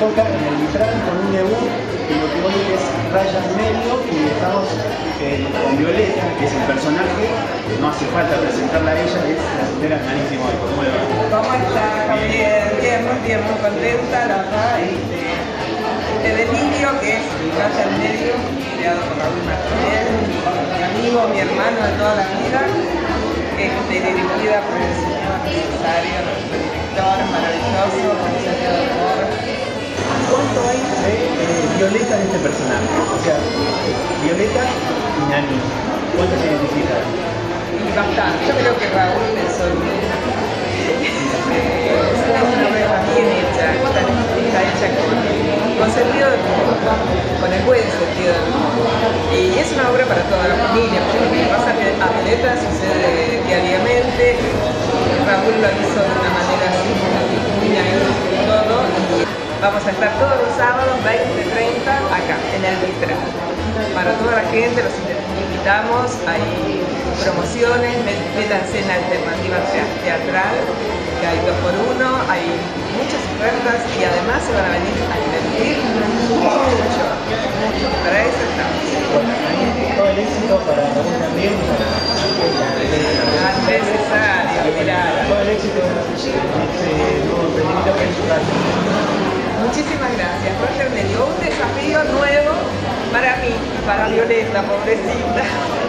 toca en el vitral con un debut y lo que hoy es raya en medio y estamos eh, con Violeta, que es el personaje, no hace falta presentarla a ella, es la señora Manísimo de ¿Cómo ¿Cómo está Javier? Bien, muy bien, muy contenta, la verdad. Este, este delirio que es raya en medio, creado por Raúl Martínez, mi amigo, mi hermano de toda la vida, este, dirigida por el señor Cesario, Violeta en este personaje? O sea, Violeta y Nani, ¿cuánto se bastante. Yo creo que Raúl. Es una obra bien hecha, está, hecha con, sentido de humor, con el buen sentido del humor. Y es una obra para toda la familia, porque lo que pasa que a Violeta sucede diariamente, Raúl lo hizo de una manera así. Vamos a estar todos los sábados, 20-30, acá, en el Vitral. Para toda la gente los invitamos, hay promociones, métanse en alternativa teatral, que hay dos por uno, hay muchas ofertas y además se van a venir a invertir mucho, mucho. Para eso estamos. Todo el éxito para Raúl también, para Andrés Cesario, mirá. Todo el éxito gracias. Roger me dio un desafío nuevo para mí, para Violeta, pobrecita.